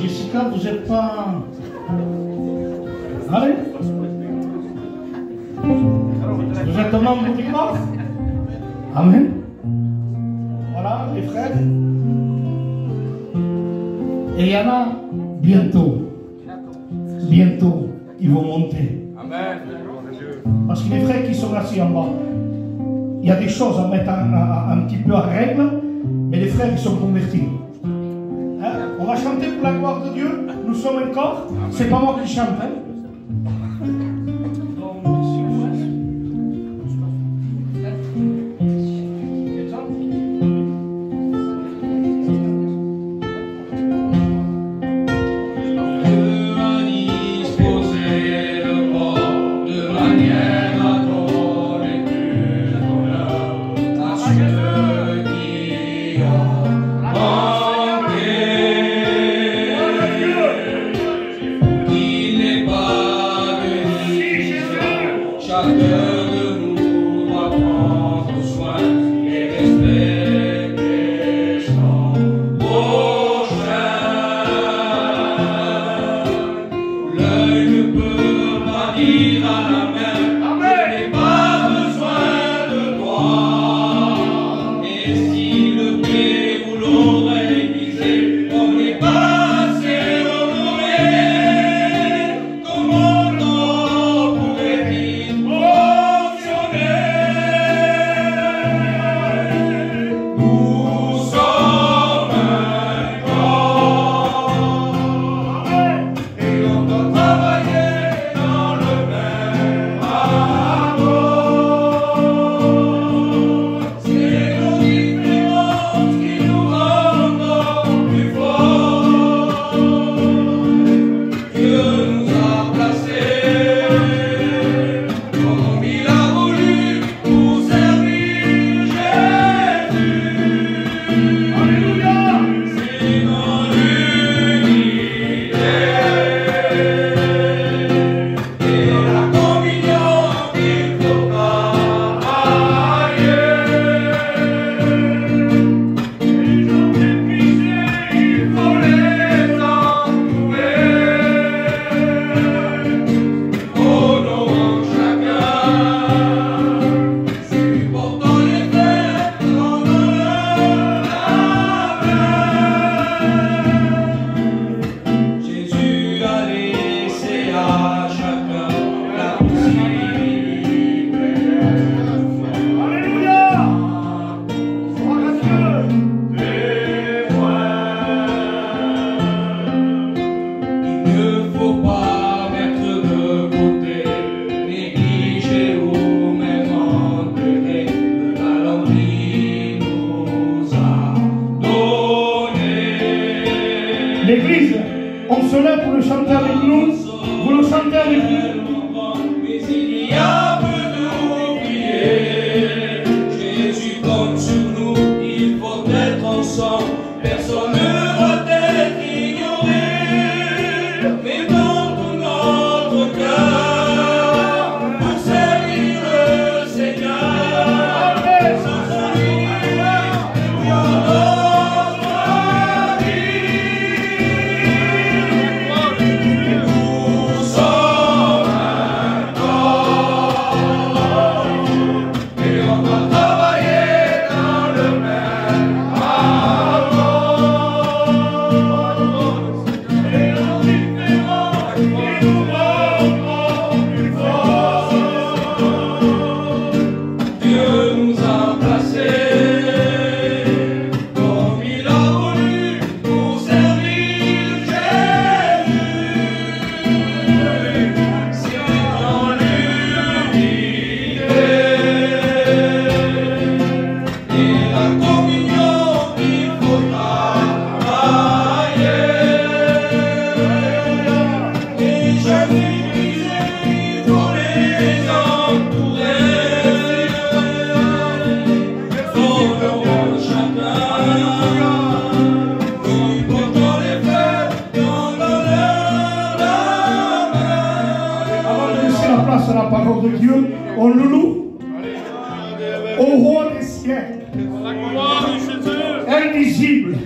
Jessica, vous n'êtes pas. Allez Vous êtes un membre du corps Amen. Voilà, les frères. Et il y en a bientôt. Bientôt, ils vont monter. Amen. Parce que les frères qui sont assis en bas, il y a des choses à mettre un, un petit peu à règle, mais les frères qui sont convertis. On va chanter pour la gloire de Dieu. Nous sommes un corps. C'est pas moi qui chante. Hein. Shabbat. Invisible.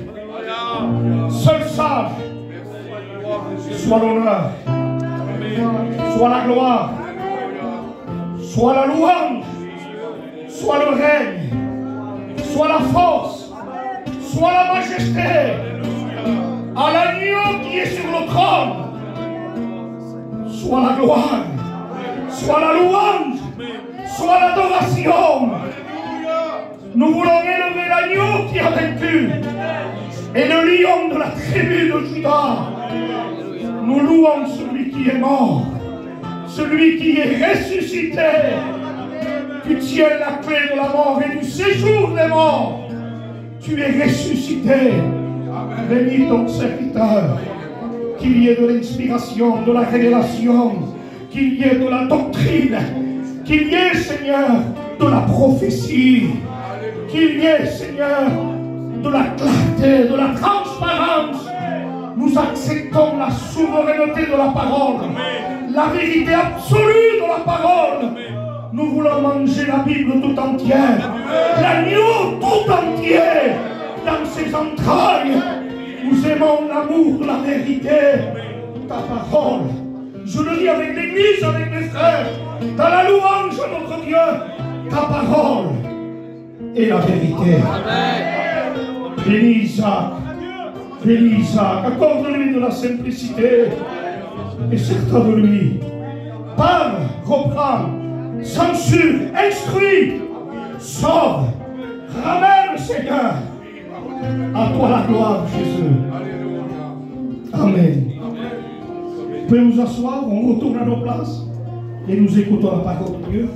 Seul sage. Soit l'honneur. Soit la gloire. Soit la louange. Soit le règne. Soit la force. Soit la majesté. À l'agneau qui est sur le trône. Soit la gloire. Soit la louange. Soit l'adoration. Nous voulons élever l'agneau qui a vaincu et le lion de la tribu de Judas. Nous louons celui qui est mort, celui qui est ressuscité. Tu tiens la clé de la mort et du séjour des morts. Tu es ressuscité. Bénis ton serviteur. Qu'il y ait de l'inspiration, de la révélation, qu'il y ait de la doctrine, qu'il y ait, Seigneur, de la prophétie, qu'il y ait, Seigneur, de la clarté, de la transparence. Nous acceptons la souveraineté de la parole, la vérité absolue de la parole. Nous voulons manger la Bible tout entière, l'agneau tout entier dans ses entrailles. Nous aimons l'amour de la vérité, ta parole. Je le dis avec l'Église, avec mes frères, dans la louange de notre Dieu, ta parole est la vérité. Bénis Isaac, bénis Isaac, accorde-lui de la simplicité et certain de lui. Parle, reprends, censure, instruis, sauve, ramène, Seigneur. À toi la gloire, Jésus. Amen. Vous pouvez nous asseoir, on retourne à nos places et nous écoutons la parole de Dieu.